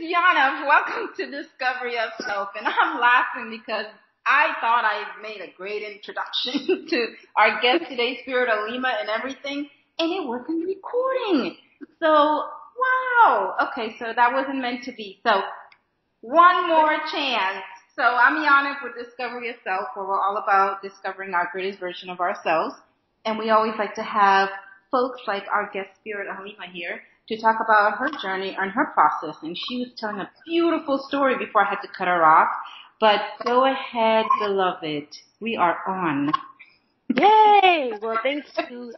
Yana. Welcome to Discovery of Self. And I'm laughing because I thought I made a great introduction to our guest today, Spirit Halima and everything, and it wasn't recording. So, wow. Okay, so that wasn't meant to be. So, one more chance. So I'm Yana for Discovery of Self, where we're all about discovering our greatest version of ourselves. And we always like to have folks like our guest Spirit Halima here to talk about her journey and her process. And she was telling a beautiful story before I had to cut her off. But go ahead, beloved. We are on. Yay! Well, thanks to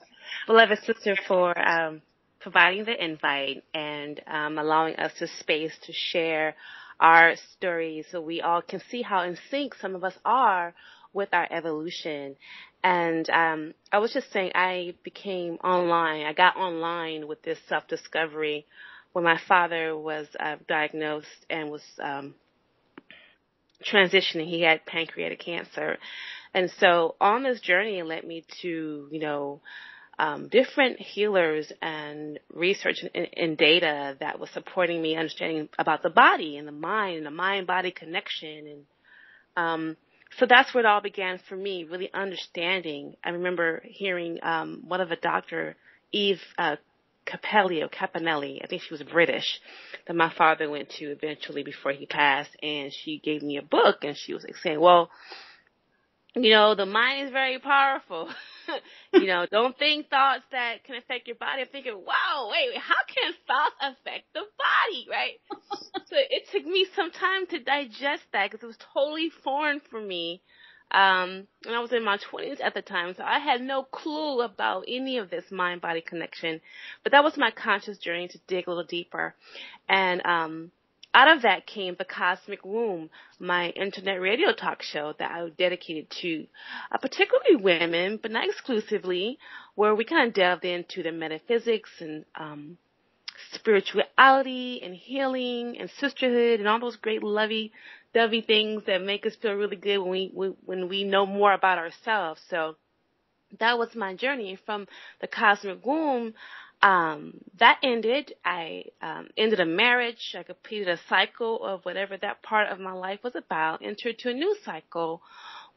beloved sister for um, providing the invite and um, allowing us the space to share our stories so we all can see how in sync some of us are with our evolution. And um, I was just saying, I became online. I got online with this self discovery when my father was uh, diagnosed and was um, transitioning. He had pancreatic cancer. And so on this journey, it led me to, you know, um, different healers and research and, and, data that was supporting me understanding about the body and the mind and the mind body connection. And um, so that's where it all began for me, really understanding. I remember hearing um, one of a doctor, Eve uh, Capelli or Capinelli, I think she was British, that my father went to eventually before he passed, and she gave me a book, and she was like saying, well, you know, the mind is very powerful. you know, don't think thoughts that can affect your body. I'm thinking, wow, wait, how can thoughts affect the body, right? so it took me some time to digest that because it was totally foreign for me. Um, and I was in my 20s at the time, so I had no clue about any of this mind body connection. But that was my conscious journey to dig a little deeper. And, um, out of that came the Cosmic Womb, my internet radio talk show that I dedicated to uh, particularly women, but not exclusively, where we kind of delved into the metaphysics and um, spirituality and healing and sisterhood and all those great lovey dovey things that make us feel really good when we when we know more about ourselves. So that was my journey from the cosmic womb. Um, that ended. I um, ended a marriage. I completed a cycle of whatever that part of my life was about. Entered to a new cycle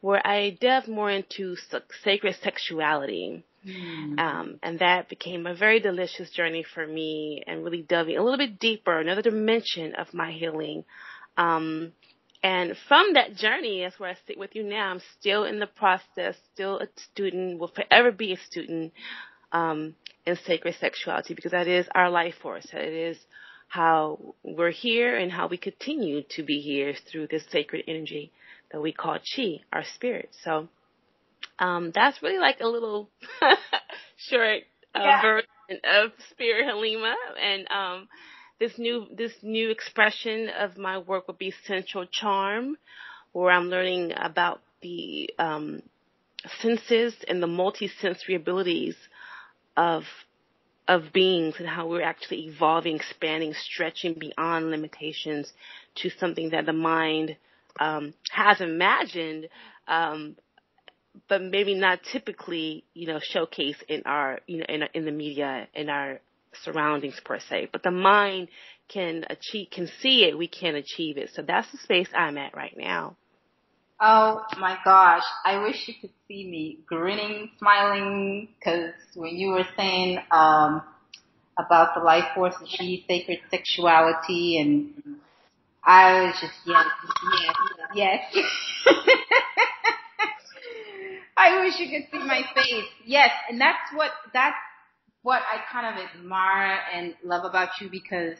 where I delved more into sacred sexuality. Mm. Um, and that became a very delicious journey for me and really delving a little bit deeper, another dimension of my healing. Um, and from that journey, that's where I sit with you now. I'm still in the process, still a student, will forever be a student, um, in sacred sexuality because that is our life force. That is how we're here and how we continue to be here through this sacred energy that we call chi, our spirit. So, um, that's really like a little short uh, yeah. version of Spirit Halima, and um, this new this new expression of my work would be Sensual Charm, where I'm learning about the um, senses and the multi-sensory abilities of of beings and how we're actually evolving, expanding, stretching beyond limitations to something that the mind um, has imagined, um, but maybe not typically, you know, showcase in our, you know, in, in the media, in our surroundings per se. But the mind can achieve, can see it, we can achieve it. So that's the space I'm at right now. Oh my gosh, I wish you could see me grinning, smiling, cause when you were saying, um, about the life force and she sacred sexuality and I was just, yes, yes, yes. I wish you could see my face. Yes, and that's what that's what I kind of admire and love about you because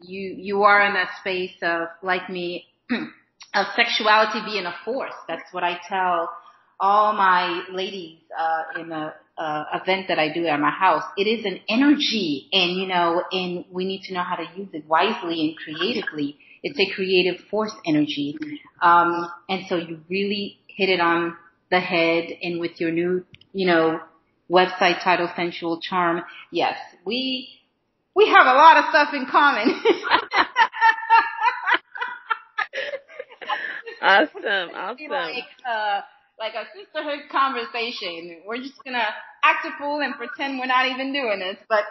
you you are in that space of like me of sexuality being a force. That's what I tell all my ladies uh, in a uh, event that I do at my house. It is an energy, and you know, and we need to know how to use it wisely and creatively. It's a creative force energy, um, and so you really hit it on the head and with your new, you know, website title Sensual Charm. Yes, we, we have a lot of stuff in common. awesome, awesome. Like, uh, like a sisterhood conversation. We're just gonna act a fool and pretend we're not even doing this, but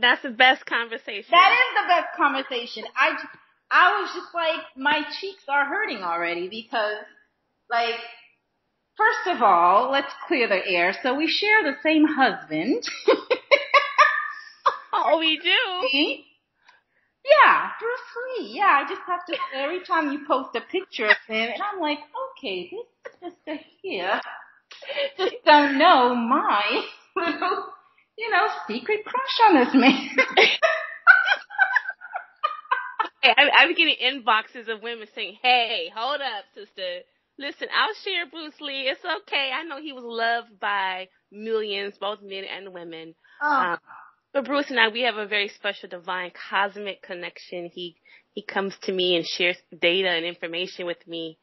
that's the best conversation. That is the best conversation. I, I was just like, my cheeks are hurting already because, like, first of all, let's clear the air. So we share the same husband. oh, we do. Yeah, Bruce Lee. Yeah, I just have to every time you post a picture of him, and I'm like, okay, this sister here just don't know my little, you know, secret crush on this man. I, I'm getting inboxes of women saying, "Hey, hold up, sister. Listen, I'll share Bruce Lee. It's okay. I know he was loved by millions, both men and women. Oh. Um, but Bruce and I, we have a very special divine cosmic connection. He he comes to me and shares data and information with me.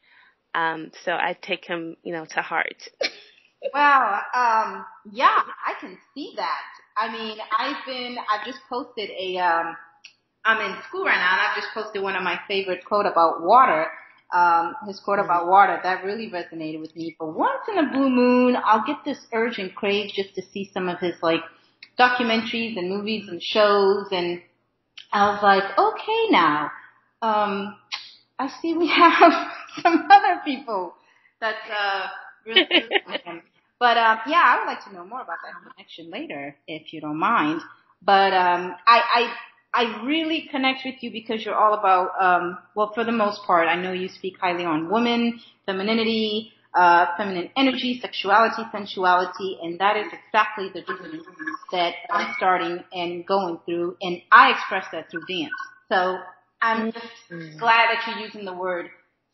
Um, so I take him, you know, to heart. well, um, yeah, I can see that. I mean, I've been, I've just posted a, um, I'm in school right now and I've just posted one of my favorite quote about water. Um, his quote about mm-hmm. water, that really resonated with me. But once in a blue moon, I'll get this urge and crave just to see some of his like documentaries and movies and shows and I was like, okay now, um, I see we have some other people that, uh, really But, um, yeah, I would like to know more about that connection later, if you don't mind. But, um, I, I, I really connect with you because you're all about, um, well, for the most part, I know you speak highly on women, femininity, uh, feminine energy, sexuality, sensuality, and that is exactly the journey that I'm starting and going through, and I express that through dance. So I'm just mm-hmm. glad that you're using the word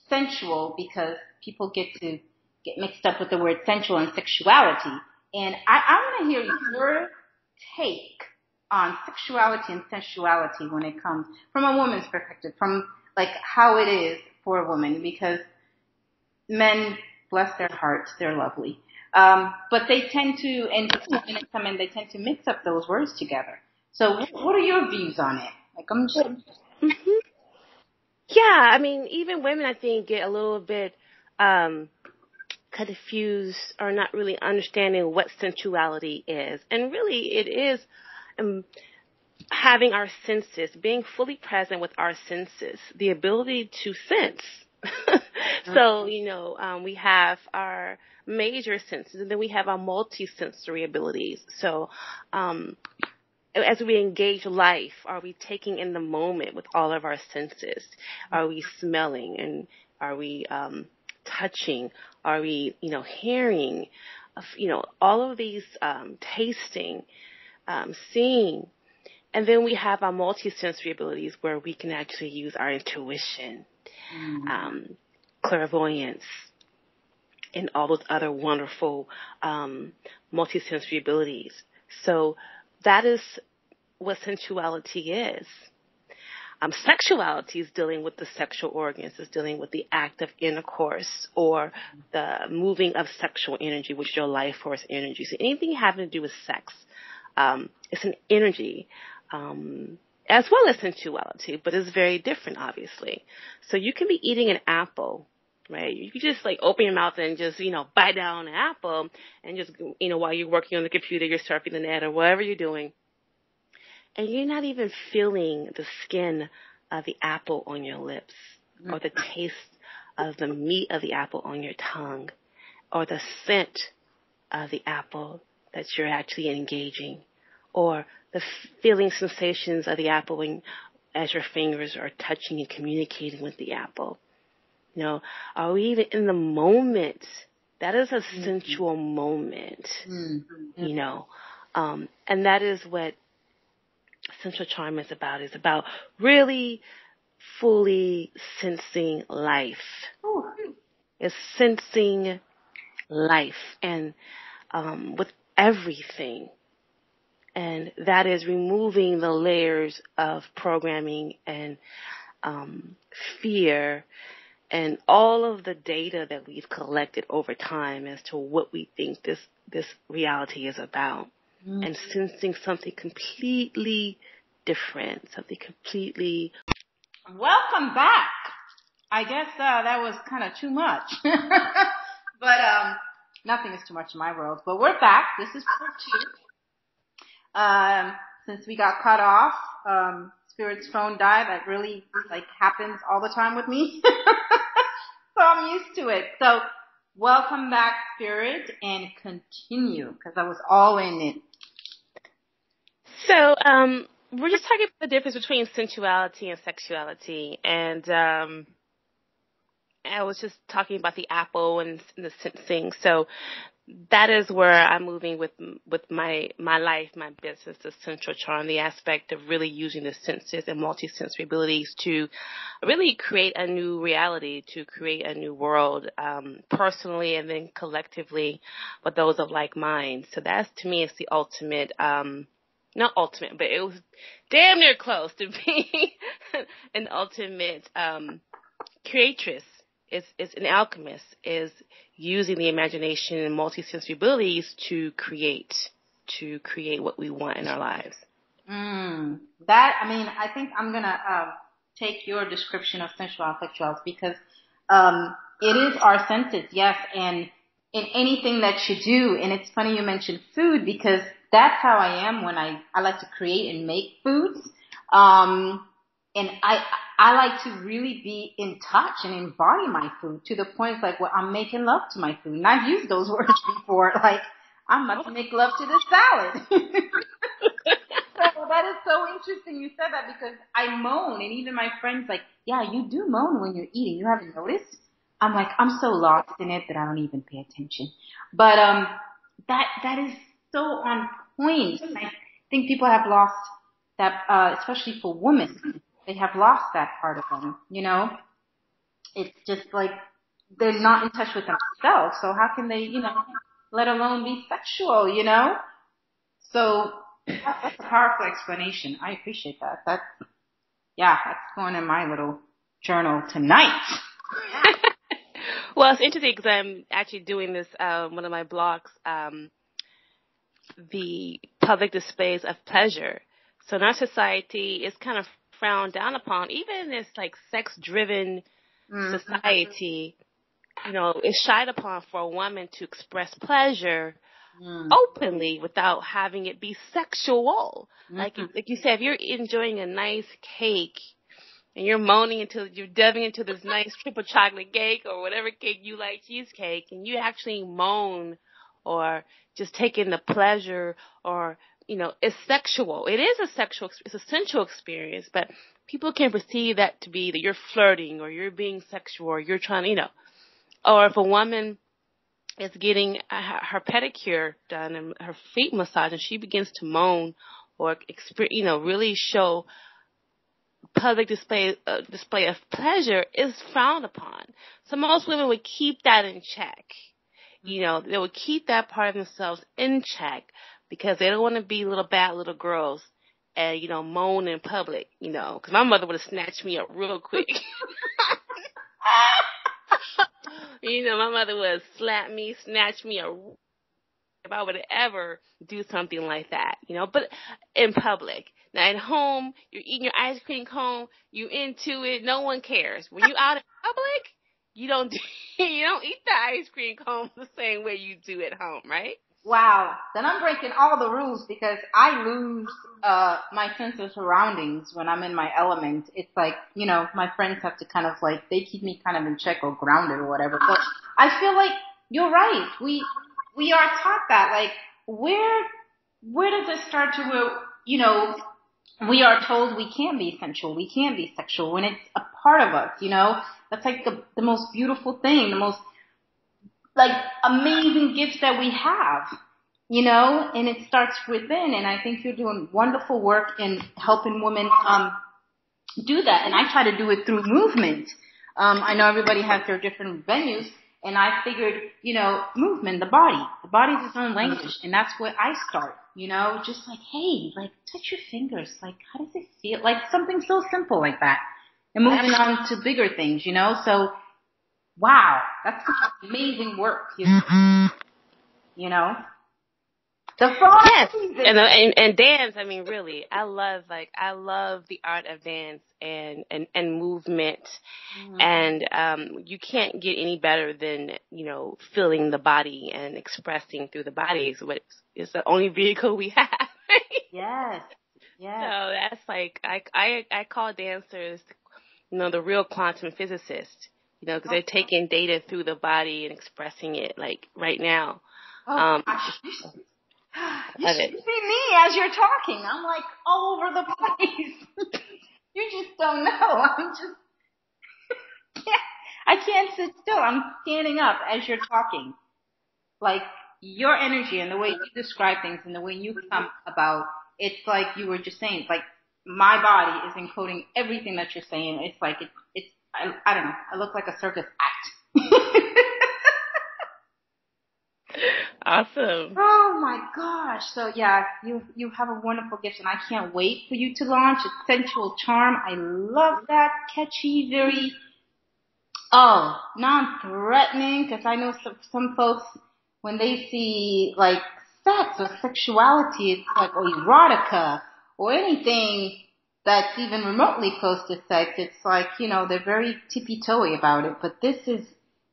sensual because people get to get mixed up with the word sensual and sexuality. And I, I want to hear your take on sexuality and sensuality when it comes from a woman's perspective, from like how it is for a woman, because men bless their hearts, they're lovely. Um, but they tend to, and it come in, they tend to mix up those words together. So what are your views on it? Like I'm just. Mm-hmm. Yeah, I mean, even women, I think, get a little bit um, confused or not really understanding what sensuality is, and really, it is um, having our senses, being fully present with our senses, the ability to sense so, you know, um, we have our major senses and then we have our multi-sensory abilities. So, um, as we engage life, are we taking in the moment with all of our senses? Are we smelling and are we, um, touching? Are we, you know, hearing? You know, all of these, um, tasting, um, seeing, and then we have our multi-sensory abilities where we can actually use our intuition mm. um, clairvoyance, and all those other wonderful um, multisensory abilities. So that is what sensuality is. Um, sexuality is dealing with the sexual organs, is dealing with the act of intercourse or the moving of sexual energy, which is your life force energy. So anything having to do with sex, um, it's an energy. Um, as well as sensuality, but it's very different, obviously. So you can be eating an apple, right? You can just like open your mouth and just, you know, bite down an apple and just, you know, while you're working on the computer, you're surfing the net or whatever you're doing. And you're not even feeling the skin of the apple on your lips or the taste of the meat of the apple on your tongue or the scent of the apple that you're actually engaging or the feeling sensations of the apple when, as your fingers are touching and communicating with the apple. You know, are we even in the moment? That is a mm-hmm. sensual moment, mm-hmm. you know, um, and that is what sensual charm is about. Is about really fully sensing life. Ooh. It's sensing life and um, with everything and that is removing the layers of programming and um, fear and all of the data that we've collected over time as to what we think this this reality is about, mm-hmm. and sensing something completely different, something completely. Welcome back. I guess uh, that was kind of too much, but um, nothing is too much in my world. But we're back. This is part two um, since we got cut off, um, spirit's phone died. That really like happens all the time with me. so I'm used to it. So welcome back, spirit, and continue because I was all in it. So, um, we're just talking about the difference between sensuality and sexuality, and um, I was just talking about the apple and the sensing. So that is where I'm moving with with my my life, my business, the sensual charm, the aspect of really using the senses and multi-sensory abilities to really create a new reality, to create a new world, um, personally and then collectively with those of like mind. So that's to me is the ultimate. Um, not ultimate, but it was damn near close to being an ultimate um, creatress is, is an alchemist, is using the imagination and multisensory abilities to create, to create what we want in our lives. Mm, that, I mean, I think I'm gonna, uh, take your description of sensual sexuality because, um, it is our senses, yes, and in anything that you do, and it's funny you mentioned food because that's how I am when I, I like to create and make foods. Um, and I, I like to really be in touch and embody my food to the point like, well, I'm making love to my food. And I've used those words before, like, I'm about to make love to this salad. so that is so interesting you said that because I moan and even my friends like, yeah, you do moan when you're eating. You haven't noticed? I'm like, I'm so lost in it that I don't even pay attention. But, um, that, that is so on point. I think people have lost that, uh, especially for women they have lost that part of them, you know? It's just like they're not in touch with themselves, so how can they, you know, let alone be sexual, you know? So that's a powerful explanation. I appreciate that. That's, yeah, that's going in my little journal tonight. well, it's interesting because I'm actually doing this, um, one of my blogs, um, the public displays of pleasure. So in our society, it's kind of frowned down upon, even in this like sex driven mm-hmm. society, you know, it's shied upon for a woman to express pleasure mm. openly without having it be sexual. Mm-hmm. Like like you said, if you're enjoying a nice cake and you're moaning until you're delving into this nice triple chocolate cake or whatever cake you like, cheesecake, and you actually moan or just taking the pleasure or you know, it's sexual. It is a sexual, it's a sensual experience, but people can perceive that to be that you're flirting or you're being sexual or you're trying, you know, or if a woman is getting her pedicure done and her feet massaged and she begins to moan or experience, you know, really show public display uh, display of pleasure is frowned upon. So most women would keep that in check. You know, they would keep that part of themselves in check because they don't want to be little bad little girls and you know moan in public, you know, because my mother would have snatched me up real quick. you know, my mother would slapped me, snatched me up if I would ever do something like that, you know, but in public. Now at home, you're eating your ice cream cone, you into it, no one cares. When you out in public, you don't do, you don't eat the ice cream cone the same way you do at home, right? Wow. Then I'm breaking all the rules because I lose, uh, my sense of surroundings when I'm in my element. It's like, you know, my friends have to kind of like, they keep me kind of in check or grounded or whatever. But I feel like you're right. We, we are taught that. Like, where, where does it start to, where, you know, we are told we can be sensual, we can be sexual when it's a part of us, you know? That's like the, the most beautiful thing, the most like amazing gifts that we have, you know, and it starts within. And I think you're doing wonderful work in helping women, um, do that. And I try to do it through movement. Um, I know everybody has their different venues and I figured, you know, movement, the body, the body's its own language. And that's where I start, you know, just like, hey, like touch your fingers. Like, how does it feel? Like something so simple like that. And moving on to bigger things, you know, so wow, that's amazing work. You know? Mm-hmm. You know? The fun. Yes, and, and and dance. I mean, really, I love like I love the art of dance and and and movement, mm-hmm. and um, you can't get any better than you know feeling the body and expressing through the body is what is the only vehicle we have. yes, Yeah. So that's like I I I call dancers, you know, the real quantum physicists. You know, because they're taking data through the body and expressing it like right now. Oh, Um, gosh. You should, you should see me as you're talking. I'm like all over the place. you just don't know. I'm just I can't sit still. I'm standing up as you're talking. Like your energy and the way you describe things and the way you come about, it's like you were just saying. It's like my body is encoding everything that you're saying. It's like it, it's I, I don't know. I look like a circus act. Awesome. Oh my gosh. So yeah, you, you have a wonderful gift and I can't wait for you to launch. It's sensual charm. I love that catchy, very, oh, non-threatening because I know some, some folks when they see like sex or sexuality, it's like, or erotica or anything that's even remotely close to sex. It's like, you know, they're very tippy-toey about it, but this is,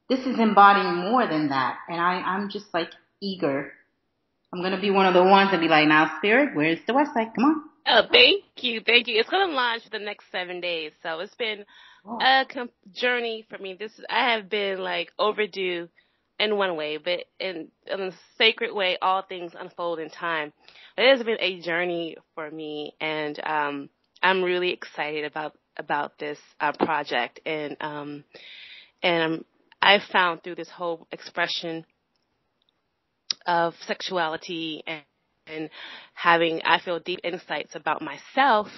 this is embodying more than that. And I, I'm just like eager. I'm gonna be one of the ones that be like, now spirit, where's the website? Come on. Oh, thank you, thank you. It's gonna launch for the next seven days, so it's been Oh. a com- journey for me. This is, I have been like overdue in one way, but in, in a sacred way, all things unfold in time. It has been a journey for me, and um, I'm really excited about about this uh, project, and um, and um, I've found through this whole expression of sexuality and and having I feel deep insights about myself,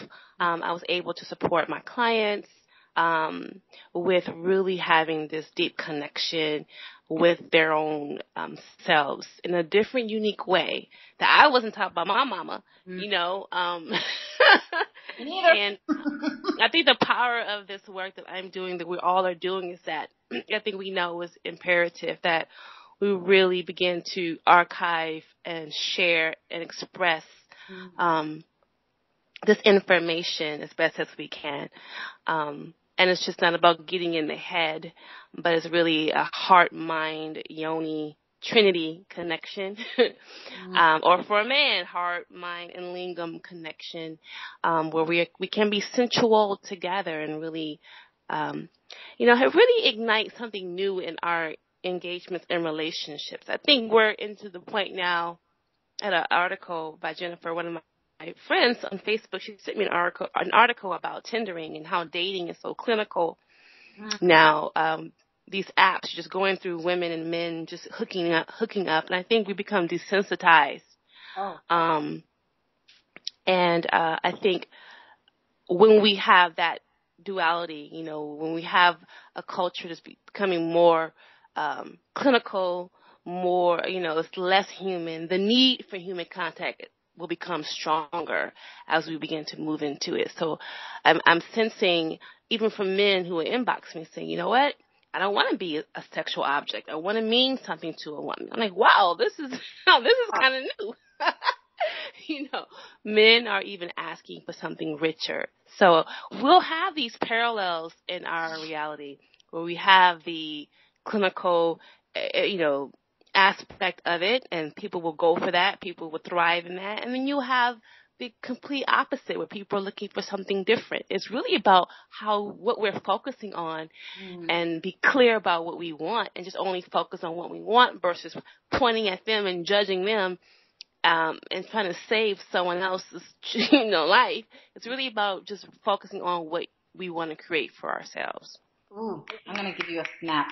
um, I was able to support my clients um, with really having this deep connection with their own um, selves in a different, unique way that I wasn't taught by my mama. Mm. You know, um. and I think the power of this work that I'm doing, that we all are doing, is that I think we know is imperative that we really begin to archive and share and express um, this information as best as we can. Um, and it's just not about getting in the head, but it's really a heart, mind, yoni, trinity connection. um, or for a man, heart, mind, and lingam connection, um, where we we can be sensual together and really, um, you know, really ignite something new in our engagements and relationships. I think we're into the point now. At an article by Jennifer, one of my my friends on Facebook, she sent me an article, an article about Tindering and how dating is so clinical now. Um, these apps, just going through women and men, just hooking up, hooking up, and I think we become desensitized. Oh. Um, and uh, I think when we have that duality, you know, when we have a culture that's becoming more um, clinical, more, you know, it's less human, the need for human contact will become stronger as we begin to move into it. So I'm, I'm sensing, even from men who are inboxing me saying, you know what? I don't want to be a, sexual object. I want to mean something to a woman. I'm like, wow, this is, this is kind of new. you know, men are even asking for something richer. So we'll have these parallels in our reality where we have the clinical, uh, you know, aspect of it and people will go for that. People will thrive in that. And then you have the complete opposite where people are looking for something different. It's really about how, what we're focusing on Mm. and be clear about what we want and just only focus on what we want versus pointing at them and judging them um, and trying to save someone else's you know life. It's really about just focusing on what we want to create for ourselves. Ooh, I'm gonna give you a snap.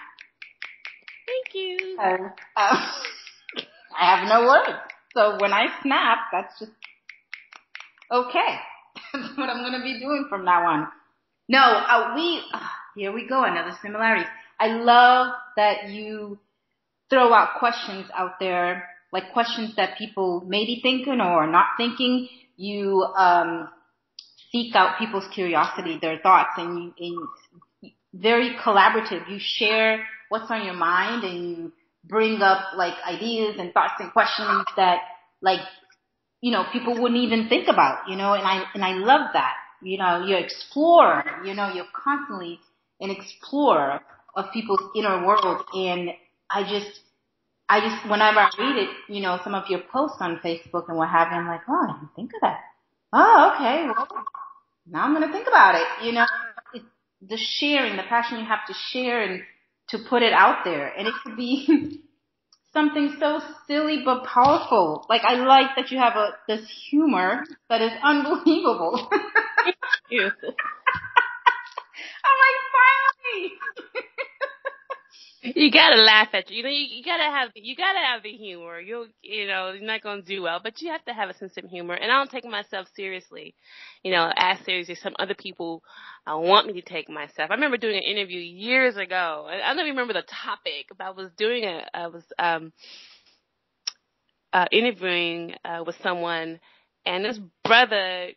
Thank you. Uh, uh, I have no words. So when I snap, that's just okay. That's what I'm gonna be doing from now on. No, uh, we uh, here we go. Another similarity. I love that you throw out questions out there, like questions that people may be thinking or not thinking. You um, seek out people's curiosity, their thoughts, and you, and very collaborative. You share what's on your mind and you bring up like ideas and thoughts and questions that like, you know, people wouldn't even think about, you know, and I, and I love that. You know, you're explorer, you know, you're constantly an explorer of people's inner world and I just, I just, whenever I read it, you know, some of your posts on Facebook and what have you, I'm like, oh, I didn't think of that. oh, okay, well, now I'm going to think about it. You know, it's the sharing, the passion you have to share and to put it out there. And it could be something so silly but powerful. Like I like that you have a this humor that is unbelievable. Thank you. I'm like, finally. you gotta laugh at you. You know, you, you gotta have you gotta have the humor. You you know, you're not gonna do well, but you have to have a sense of humor. And I don't take myself seriously, you know, as seriously as some other people uh, want me to take myself. I remember doing an interview years ago. I, I don't even remember the topic, but I was doing a I was um uh interviewing uh with someone, and this brother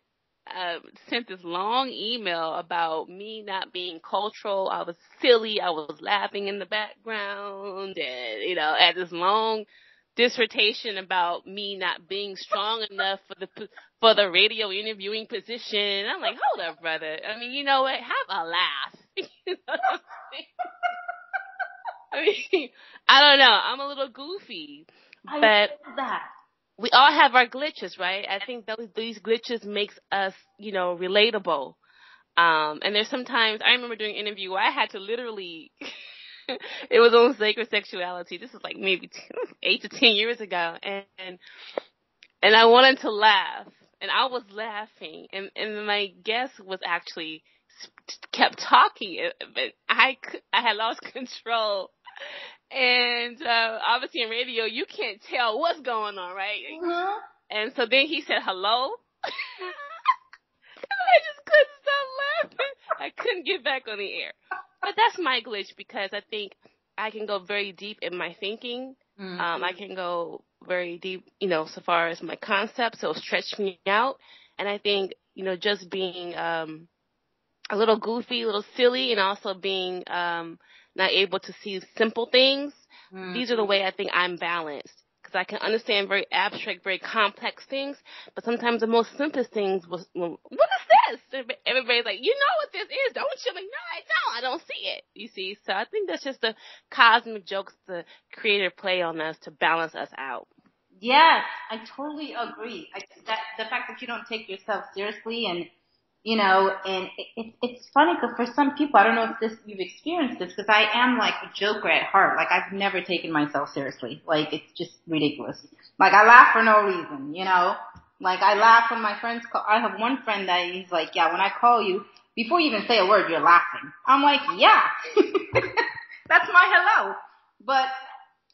uh, sent this long email about me not being cultural. I was silly. I was laughing in the background and, you know, had this long dissertation about me not being strong enough for the, for the radio interviewing position. I'm like, hold up, brother. I mean, you know what? Have a laugh. you know what I'm? I mean, I don't know. I'm a little goofy, I but that. We all have our glitches, right? I think those these glitches makes us, you know, relatable. Um, and there's sometimes I remember doing an interview where I had to literally, it was on sacred sexuality. This was like maybe two, eight to ten years ago, and and, and I wanted to laugh, and I was laughing, and and my guest was actually kept talking, but I I had lost control. And uh obviously in radio you can't tell what's going on, right? Mhm. And so then he said hello. and I just couldn't stop laughing. I couldn't get back on the air. But that's my glitch because I think I can go very deep in my thinking. Mhm. Um, I can go very deep, you know, so far as my concepts. So stretch me out. And I think, you know, just being, um, a little goofy, a little silly, and also being, um, not able to see simple things. Mhm. These are the way I think I'm balanced. Because I can understand very abstract, very complex things, but sometimes the most simplest things was, well, what is this? Everybody's like, you know what this is, don't you? I'm like, no, I don't. I don't see it. You see? So I think that's just the cosmic jokes the creator play on us to balance us out. Yes, I totally agree. I, that the fact that you don't take yourself seriously and you know, and it, it, it's funny because for some people, I don't know if this you've experienced this because I am like a joker at heart. Like I've never taken myself seriously. Like it's just ridiculous. Like I laugh for no reason, you know. Like I laugh when my friends call. I have one friend that he's like, yeah, when I call you, before you even say a word, you're laughing. I'm like, yeah, that's my hello. But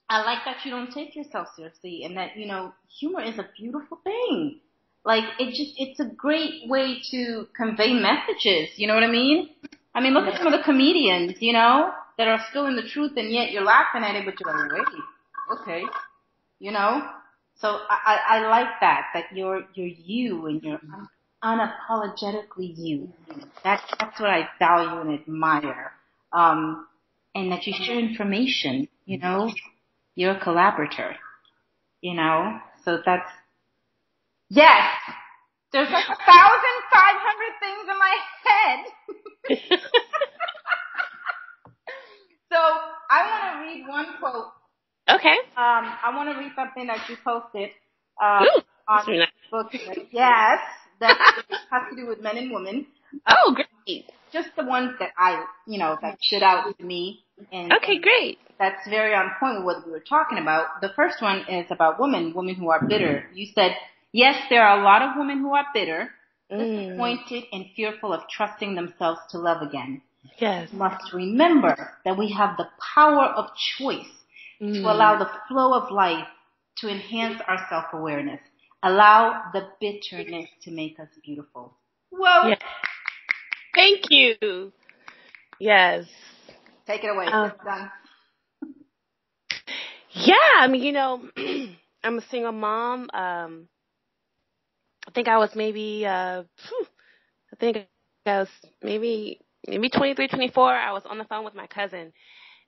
I like that you don't take yourself seriously and that, you know, humor is a beautiful thing. Like it just, it's a great way to convey messages. You know what I mean? I mean, look at some of the comedians, you know, that are still in the truth and yet you're laughing at it, but you're like, wait, okay, you know? So I, I, I like that, that you're, you're you and you're unapologetically you. That's, that's what I value and admire. Um, and that you share information, you know? You're a collaborator, you know? So that's, yes! There's like a thousand five hundred things in my head. so I want to read one quote. Okay. Um, I want to read something that you posted um, Ooh, on really nice. Facebook. Yes, that has to do with men and women. Oh, great. Just the ones that I, you know, that stood out to me. And Okay, great. that's very on point with what we were talking about. The first one is about women, women who are bitter. You said, yes, there are a lot of women who are bitter, Mm, disappointed, and fearful of trusting themselves to love again. yes. Must remember that we have the power of choice Mm. to allow the flow of life to enhance our self-awareness. Allow the bitterness to make us beautiful. Whoa! Yeah. Thank you. Yes. Take it away. Done. Yeah, I mean, you know, I'm a single mom. Um, I think I was maybe, uh, I think I was maybe, maybe 23, 24. I was on the phone with my cousin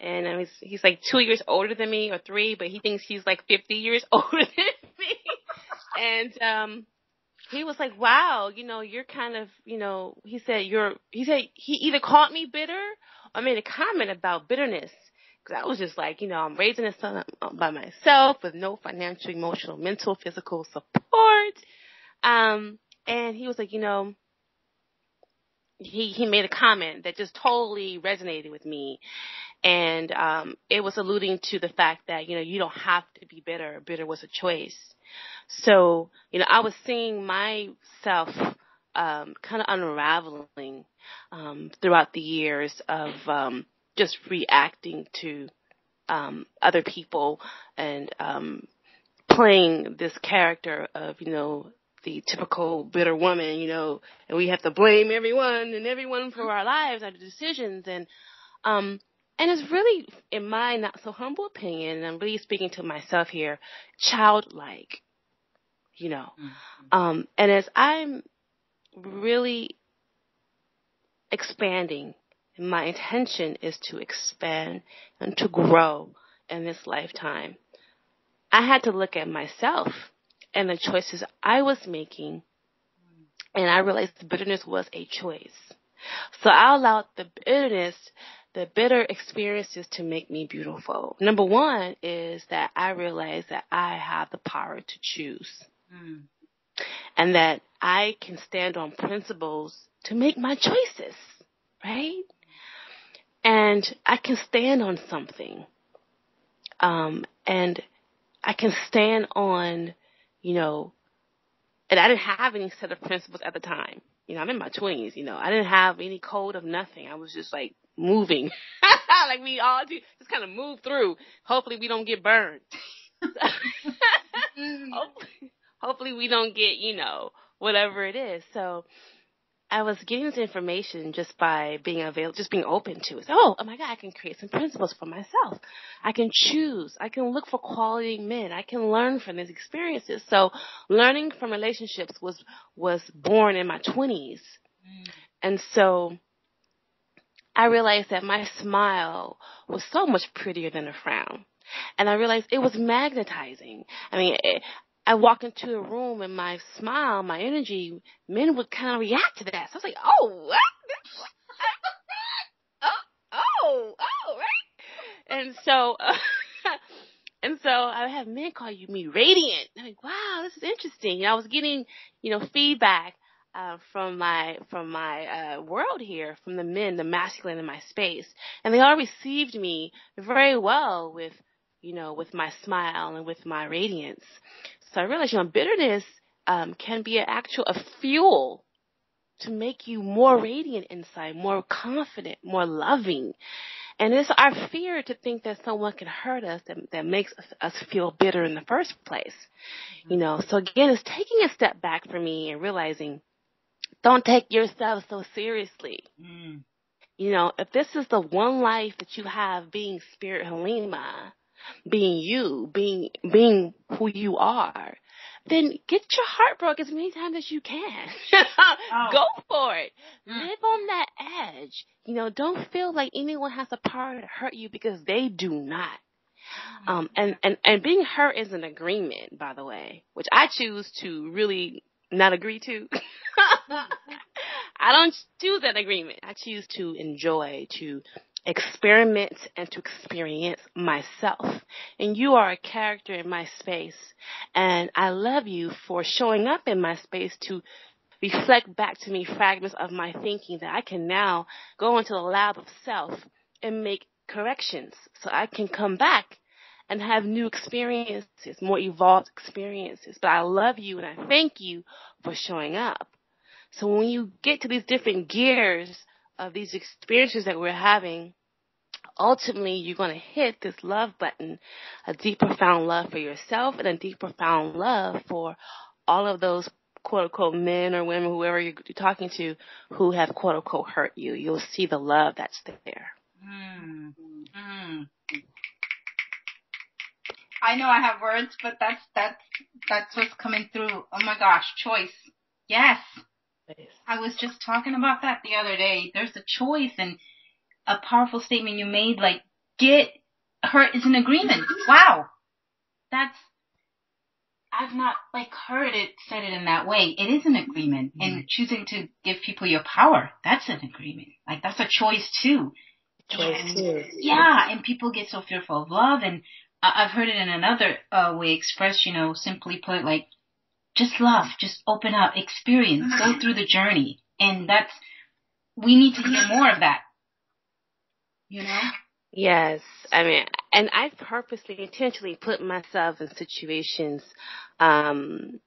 and I was, he's like two years older than me or three, but he thinks he's like 50 years older than me. and, um, he was like, wow, you know, you're kind of, you know, he said, you're, he said, he either called me bitter or made a comment about bitterness. Cause I was just like, you know, I'm raising a son by myself with no financial, emotional, mental, physical support. Um, and he was like, you know, he he made a comment that just totally resonated with me. And um it was alluding to the fact that you know you don't have to be bitter. Bitter was a choice. So you know i was seeing myself um kind of unraveling um throughout the years of um just reacting to um other people and um playing this character of you know the typical bitter woman, you know, and we have to blame everyone and everyone for our lives, our decisions, and um, and it's really, in my not so humble opinion, and I'm really speaking to myself here, childlike, you know, mm-hmm. um, and as I'm really expanding, my intention is to expand and to grow in this lifetime. I had to look at myself and the choices I was making. And I realized bitterness was a choice. So I allowed the bitterness, the bitter experiences to make me beautiful. Number one is that I realized that I have the power to choose. Mm. And that I can stand on principles to make my choices, right? And I can stand on something. Um, and I can stand on you know, and I didn't have any set of principles at the time. You know, I'm in my twenties, you know, I didn't have any code of nothing. I was just like moving. like we all do, just kind of move through. Hopefully we don't get burned. Mm-hmm. hopefully, hopefully we don't get, you know, whatever it is. So, I was getting this information just by being available, just being open to it. Oh, oh my God, I can create some principles for myself. I can choose. I can look for quality men. I can learn from these experiences. So learning from relationships was, was born in my twenties. Mm. And so I realized that my smile was so much prettier than a frown. And I realized it was magnetizing. I mean, it, I walk into a room and my smile, my energy, men would kind of react to that. So I was like, oh, what? oh, oh, oh, right? And so, uh, and so I have men call you me radiant. I'm like, wow, this is interesting. And I was getting, you know, feedback uh, from my from my uh, world here, from the men, the masculine in my space, and they all received me very well with, you know, with my smile and with my radiance. So I realized, you know, bitterness um, can be an actual a fuel to make you more radiant inside, more confident, more loving. And it's our fear to think that someone can hurt us that, that makes us, us feel bitter in the first place. You know, so again, it's taking a step back for me and realizing don't take yourself so seriously. Mm. You know, if this is the one life that you have being Spirit Halima, being you, being being who you are, then get your heart broke as many times as you can. oh. Go for it. Mm. Live on that edge. You know, don't feel like anyone has the power to hurt you because they do not. Um, and, and, and being hurt is an agreement, by the way, which I choose to really not agree to. I don't choose that agreement. I choose to enjoy, to experiment and to experience myself. And you are a character in my space. And I love you for showing up in my space to reflect back to me fragments of my thinking that I can now go into the lab of self and make corrections so I can come back and have new experiences, more evolved experiences. But I love you and I thank you for showing up. So when you get to these different gears of these experiences that we're having, ultimately you're going to hit this love button, a deep, profound love for yourself and a deep, profound love for all of those quote unquote men or women, whoever you're talking to, who have quote unquote hurt you. You'll see the love that's there. Mm. I know I have words, but that's that's that's what's coming through. Oh my gosh, choice. Yes. I was just talking about that the other day. There's a choice and a powerful statement you made, like get hurt is an agreement. Wow. That's I've not like heard it said it in that way. It is an agreement. Mm-hmm. And choosing to give people your power, that's an agreement. Like that's a choice too. Choice too. Yeah, and people get so fearful of love and I've heard it in another uh, way expressed, you know, simply put, like just love, just open up, experience, go through the journey. And that's, we need to hear more of that. You know? Yes. I mean, and I purposely, intentionally put myself in situations, um,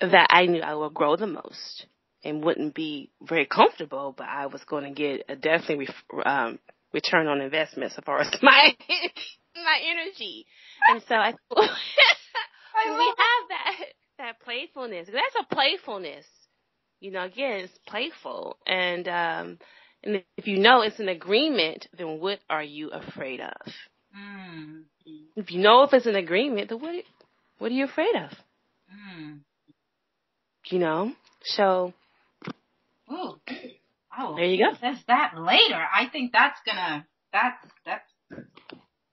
that I knew I would grow the most and wouldn't be very comfortable, but I was going to get a definitely, um, return on investment as far as my, my energy. And so I, I we have that, that playfulness. That's a playfulness. You know, again, it's playful. And, um, and if you know it's an agreement, then what are you afraid of? Mm. If you know if it's an agreement, then what, what are you afraid of? Mm. You know? So. Ooh. Oh, there you go. Says that later. I think that's gonna, that's, that's,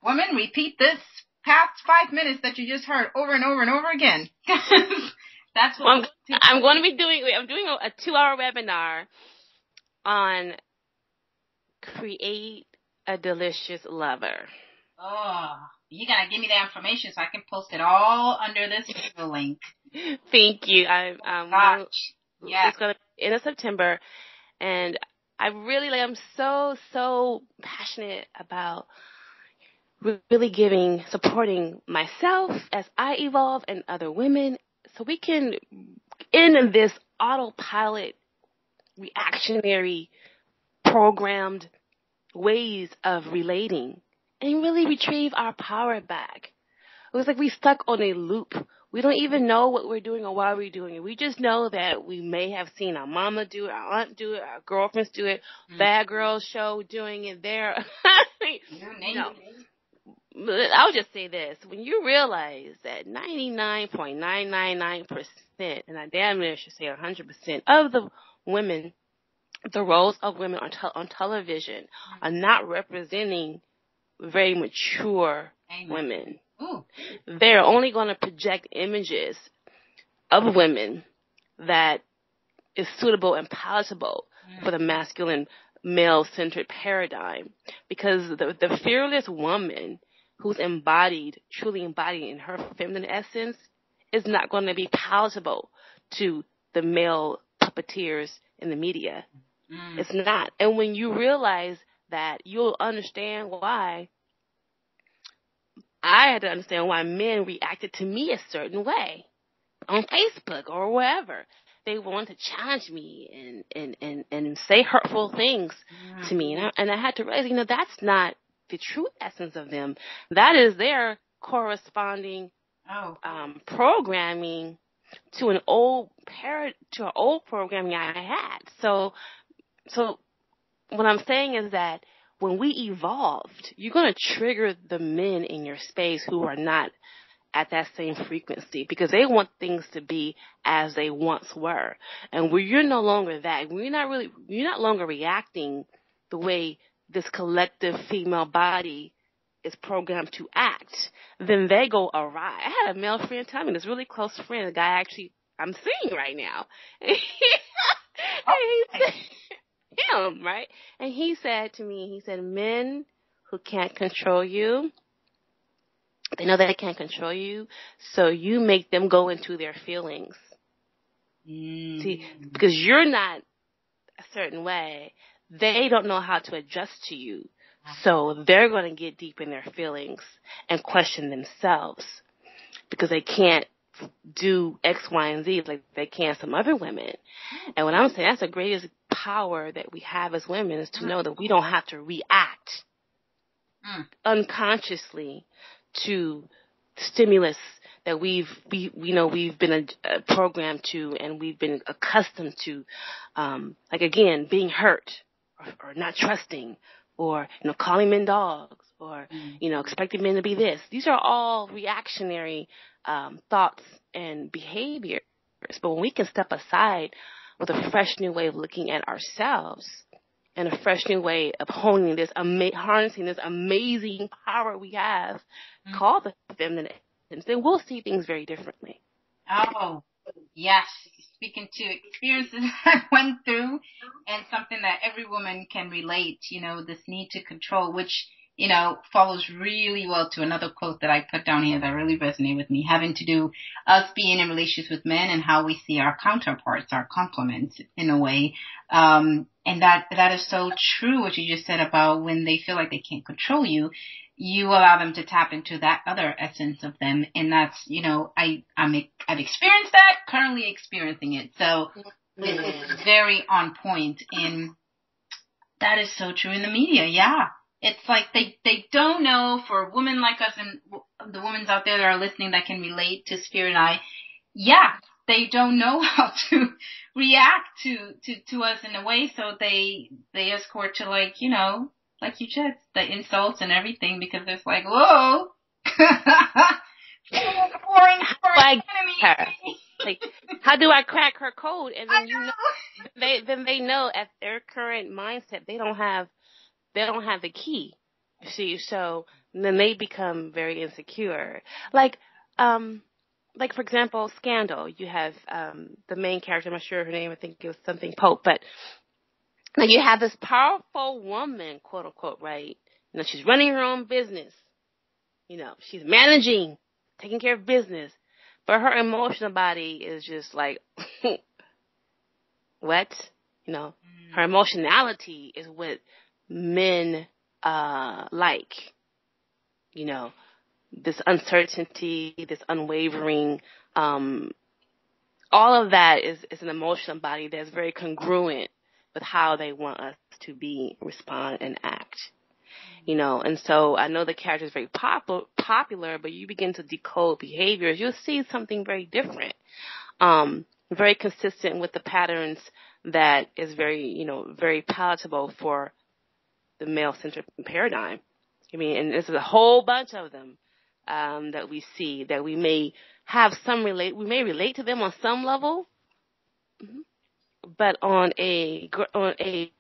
woman, repeat this past five minutes that you just heard over and over and over again. that's what well, I'm, I'm going to be doing. I'm doing a, a two-hour webinar on create a delicious lover. Oh, you gotta give me the information so I can post it all under this link. Thank you. I um yeah. It's gonna be in September, and I really like. I'm so so passionate about really giving, supporting myself as I evolve and other women so we can end this autopilot reactionary programmed ways of relating and really retrieve our power back. It was like we stuck on a loop. We don't even know what we're doing or why we're doing it. We just know that we may have seen our mama do it, our aunt do it, our girlfriends do it, mm-hmm. Bad Girls show doing it there. no. I'll just say this. When you realize that 99.999%, and I damn near should say 100% of the women, the roles of women on, te- on television are not representing very mature Amen. women. Ooh. They're only going to project images of women that is suitable and palatable mm. for the masculine male centered paradigm because the, the fearless woman who's embodied, truly embodied in her feminine essence is not going to be palatable to the male puppeteers in the media. Mm. It's not. And when you realize that, you'll understand why I had to understand why men reacted to me a certain way on Facebook or wherever. They wanted to challenge me and, and, and, and say hurtful things mm. to me. And I, and I had to realize, you know, that's not the true essence of them. That is their corresponding oh. um, programming to an old parent to an old programming I had. So, so what I'm saying is that when we evolved, you're going to trigger the men in your space who are not at that same frequency because they want things to be as they once were. And when you're no longer that, when you're not really, you're not longer reacting the way this collective female body is programmed to act, then they go awry. I had a male friend tell me, this really close friend, a guy actually I'm seeing right now. and he said, him, right? And he said to me, he said, men who can't control you, they know that they can't control you, so you make them go into their feelings. Mm. See, because you're not a certain way, they don't know how to adjust to you. So they're going to get deep in their feelings and question themselves because they can't do X, Y, and Z like they can some other women. And what I'm saying, that's the greatest power that we have as women is to know that we don't have to react mm. unconsciously to stimulus that we've we you know we've been uh, programmed to and we've been accustomed to um like again being hurt or, or not trusting or you know calling men dogs or mm. you know expecting men to be this these are all reactionary um, thoughts and behaviors. But when we can step aside with a fresh new way of looking at ourselves and a fresh new way of honing this, ama- harnessing this amazing power we have mm-hmm. called the feminine, then we'll see things very differently. Oh, yes. Speaking to experiences I went through and something that every woman can relate, you know, this need to control, which you know, follows really well to another quote that I put down here that really resonated with me, having to do us being in relationships with men and how we see our counterparts, our complements in a way. Um, and that, that is so true what you just said about when they feel like they can't control you, you allow them to tap into that other essence of them. And that's, you know, I, I'm, I've experienced that, currently experiencing it. So it's mm-hmm. very on point. point and that is so true in the media. Yeah it's like they they don't know for women like us and the women out there that are listening that can relate to Spirit and I. Yeah, they don't know how to react to to to us in a way, so they they escort to like you know like you said the insults and everything because it's like whoa. boring, like her. Like, how do I crack her code? And then you know, they then they know at their current mindset they don't have they don't have the key. See, so then they become very insecure. Like, um, like for example, Scandal. You have um the main character. I'm not sure her name. I think it was something Pope. But now you have this powerful woman, quote unquote, right? You know, she's running her own business. You know, she's managing, taking care of business, but her emotional body is just like, what? You know, her mm. emotionality is what men uh, like. You know, this uncertainty, this unwavering, um, all of that is, is an emotional body that's very congruent with how they want us to be, respond, and act. You know, and so I know the character is very pop- popular, but you begin to decode behaviors, you'll see something very different. Um, very consistent with the patterns that is very, you know, very palatable for the male centered paradigm. I mean, and there's a whole bunch of them um, that we see that we may have some relate, we may relate to them on some level, mm-hmm. But on a on a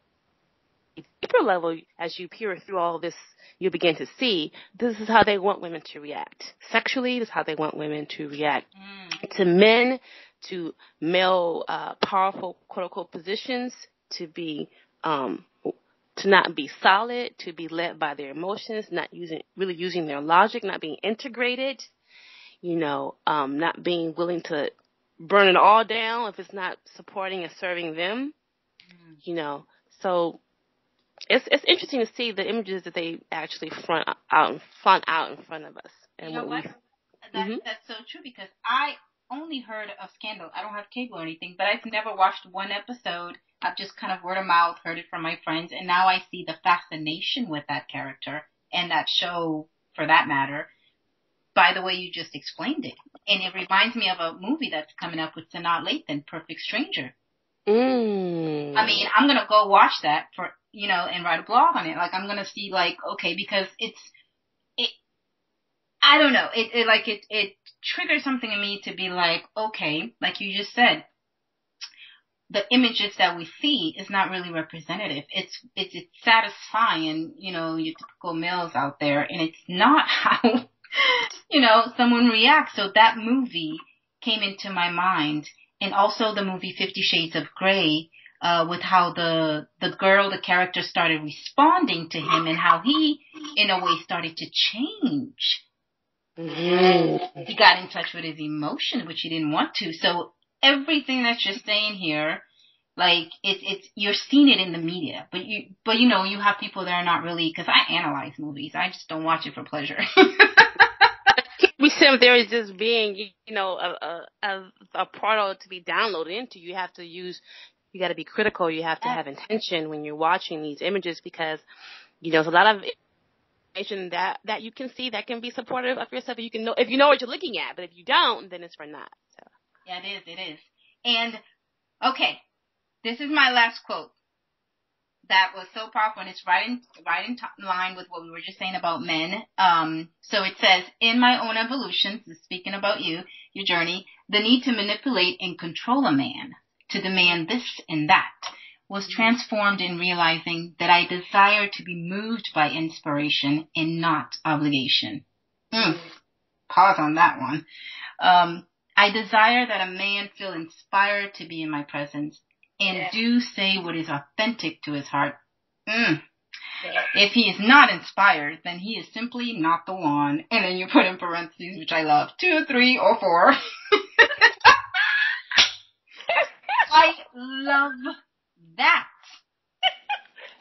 deeper level, as you peer through all this, you begin to see this is how they want women to react sexually. This is how they want women to react mm. to men, to male uh, powerful quote unquote positions, to be um, to not be solid, to be led by their emotions, not using, really using their logic, not being integrated, you know, um, not being willing to burn it all down if it's not supporting and serving them, mm. you know. So it's it's interesting to see the images that they actually front out front out in front of us. And you know what? what? That, mm-hmm. That's so true because I only heard of Scandal. I don't have cable or anything, but I've never watched one episode. I've just kind of word of mouth heard it from my friends, and now I see the fascination with that character and that show, for that matter, by the way you just explained it. And it reminds me of a movie that's coming up with Sanaa Lathan, Perfect Stranger. Mm. I mean, I'm gonna go watch that for you know and write a blog on it. Like I'm gonna see like okay because it's it. I don't know. It, it like it it triggers something in me to be like okay, like you just said, the images that we see is not really representative. It's, it's, it's satisfying, you know, your typical males out there, and it's not how, you know, someone reacts. So that movie came into my mind, and also the movie Fifty Shades of Grey, uh, with how the, the girl, the character started responding to him and how he, in a way, started to change. Mm-hmm. He got in touch with his emotions, which he didn't want to. So everything that you're saying here, like it's it's you're seeing it in the media, but you but you know you have people that are not really because I analyze movies. I just don't watch it for pleasure. we sit there just being you know a a, a portal to be downloaded into. You have to use you got to be critical. You have to have intention when you're watching these images because you know there's a lot of information that that you can see that can be supportive of yourself. You can know if you know what you're looking at, but if you don't, then it's for not. So. Yeah, it is. It is. And okay, this is my last quote. That was so powerful, and it's right in right in line with what we were just saying about men. Um, so it says, "In my own evolution, speaking about you, your journey, the need to manipulate and control a man, to demand this and that, was transformed in realizing that I desire to be moved by inspiration and not obligation." Mm. Pause on that one. Um, I desire that a man feel inspired to be in my presence and yeah. do say what is authentic to his heart. Mm. If he is not inspired, then he is simply not the one. And then you put in parentheses, which I love, two, three, or four. I love that.